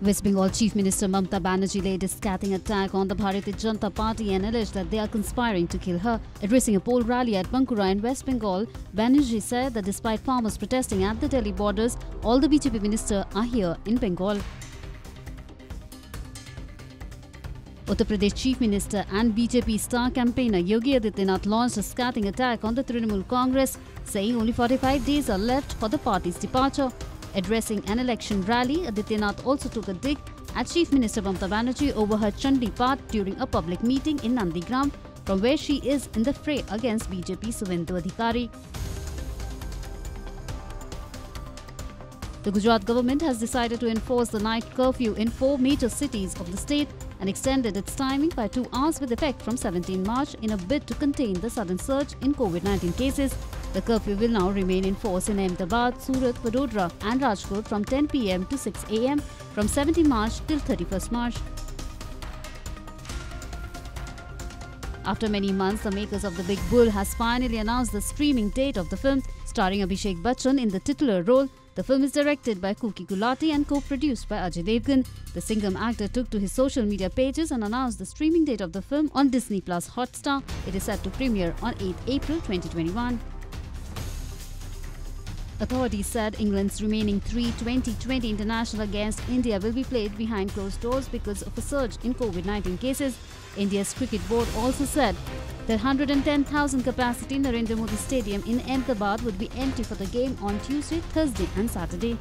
West Bengal Chief Minister Mamata Banerjee laid a scathing attack on the Bharatiya Janata Party and alleged that they are conspiring to kill her. Addressing a poll rally at Bankura in West Bengal, Banerjee said that despite farmers protesting at the Delhi borders, all the BJP ministers are here in Bengal. Uttar Pradesh Chief Minister and BJP star campaigner Yogi Adityanath launched a scathing attack on the Trinamool Congress, saying only 45 days are left for the party's departure. Addressing an election rally, Adityanath also took a dig at Chief Minister Mamata Banerjee over her Chandi Path during a public meeting in Nandigram, from where she is in the fray against BJP Suvendu Adhikari. The Gujarat government has decided to enforce the night curfew in four major cities of the state and extended its timing by two hours with effect from 17 March in a bid to contain the sudden surge in COVID-19 cases. The curfew will now remain in force in Ahmedabad, Surat, Vadodara and Rajkot from 10 pm to 6 am from 17 March till 31st March. After many months, the makers of The Big Bull has finally announced the streaming date of the film, starring Abhishek Bachchan in the titular role. The film is directed by Kookie Gulati and co-produced by Ajay Devgan. The Singham actor took to his social media pages and announced the streaming date of the film on Disney Plus Hotstar. It is set to premiere on 8 April 2021. Authorities said England's remaining three Twenty20 international against India will be played behind closed doors because of a surge in COVID-19 cases. India's cricket board also said that 110,000 capacity Narendra Modi Stadium in Ahmedabad would be empty for the game on Tuesday, Thursday and Saturday.